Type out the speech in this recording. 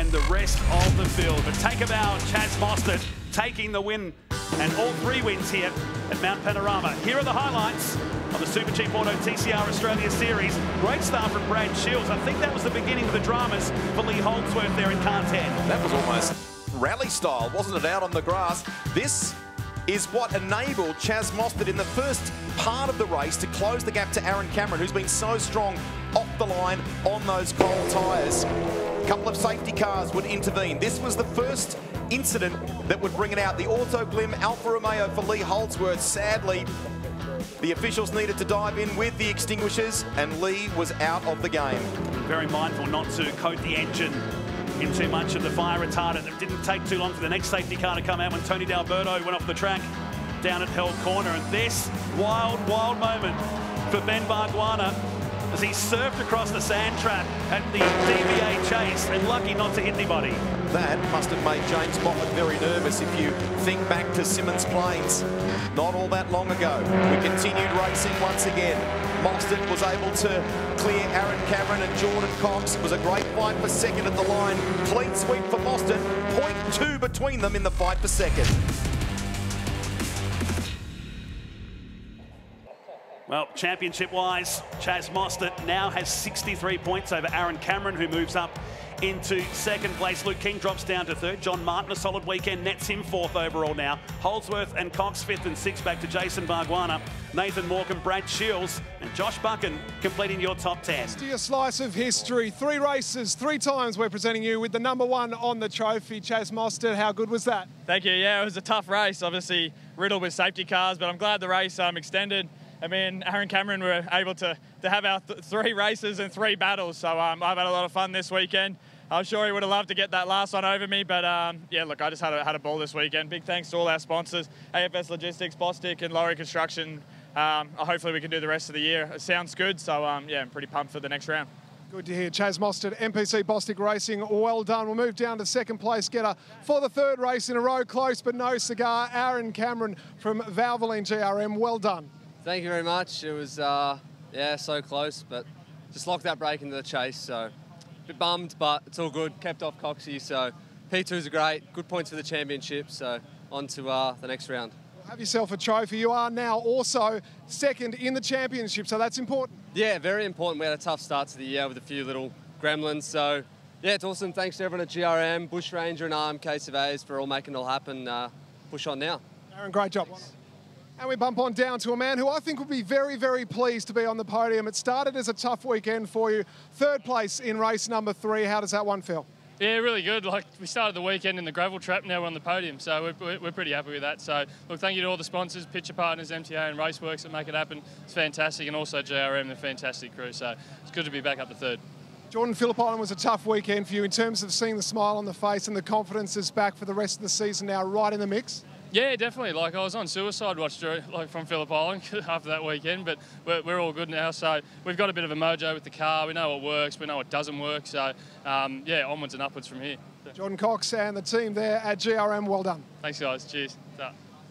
and the rest of the field. But take a bow, Chaz Mostert taking the win and all three wins here at Mount Panorama. Here are the highlights of the Super Supercheap Auto TCR Australia Series. Great start from Brad Shields. I think that was the beginning of the dramas for Lee Holdsworth there in car 10. That was almost rally style, wasn't it, out on the grass? This is what enabled Chaz Mostert in the first part of the race to close the gap to Aaron Cameron, who's been so strong off the line on those cold tyres. Couple of safety cars would intervene. This was the first incident that would bring it out. The Autoglym Alfa Romeo for Lee Holdsworth. Sadly, the officials needed to dive in with the extinguishers and Lee was out of the game. Very mindful not to coat the engine in too much of the fire retardant. It didn't take too long for the next safety car to come out when Tony D'Alberto went off the track down at Hell Corner. And this wild, wild moment for Ben Bargwanna as he surfed across the sand trap at the DVA chase and lucky not to hit anybody. That must have made James Moffat very nervous if you think back to Symmons Plains not all that long ago. We continued racing once again. Mostert was able to clear Aaron Cameron and Jordan Cox. It was a great fight for second at the line. Clean sweep for. Point two between them in the fight for second. Well, championship-wise, Chaz Mostert now has 63 points over Aaron Cameron, who moves up into second place. Luke King drops down to third. John Martin, a solid weekend, nets him fourth overall now. Holdsworth and Cox fifth and sixth back to Jason Bargwanna. Nathan Morgan, Brad Shields, and Josh Buchan completing your top 10. To your slice of history, three races, three times we're presenting you with the number one on the trophy. Chaz Mostert, how good was that? Thank you. Yeah, it was a tough race, obviously riddled with safety cars, but I'm glad the race um, extended. I mean, Aaron Cameron were able to, to have our th three races and three battles. So um, I've had a lot of fun this weekend. I'm sure he would have loved to get that last one over me, but um, yeah, look, I just had a, had a ball this weekend. Big thanks to all our sponsors, AFS Logistics, Bostik and Laurie Construction. Um, hopefully we can do the rest of the year. It sounds good, so um, yeah, I'm pretty pumped for the next round. Good to hear. Chaz Mostert, MPC Bostik Racing, well done. We'll move down to second place getter for the third race in a row. Close but no cigar. Aaron Cameron from Valvoline GRM, well done. Thank you very much. It was, uh, yeah, so close, but just locked that brake into the chase. So a bit bummed, but it's all good. Kept off Coxie, so P2s are great. Good points for the championship. So on to uh, the next round. Have yourself a trophy. You are now also second in the championship, so that's important. Yeah, very important. We had a tough start to the year with a few little gremlins. So yeah, it's awesome. Thanks to everyone at GRM, Bush Ranger, and RMK Surveyors for all making it all happen. Uh, push on now. Aaron, great job. And we bump on down to a man who I think would be very, very pleased to be on the podium. It started as a tough weekend for you. Third place in race number three. How does that one feel? Yeah, really good. Like we started the weekend in the gravel trap, now we're on the podium, so we're, we're pretty happy with that. So look, thank you to all the sponsors, Picture Partners, MTA, and Raceworks that make it happen. It's fantastic, and also GRM, the fantastic crew. So it's good to be back up to third. Jordan Phillip Island was a tough weekend for you in terms of seeing the smile on the face and the confidence is back for the rest of the season now, right in the mix. Yeah, definitely. Like I was on suicide watch like from Phillip Island after that weekend, but we're, we're, all good now. So we've got a bit of a mojo with the car. We know what works. We know what doesn't work. So um, yeah, onwards and upwards from here. Jordan Cox and the team there at GRM, well done. Thanks, guys. Cheers.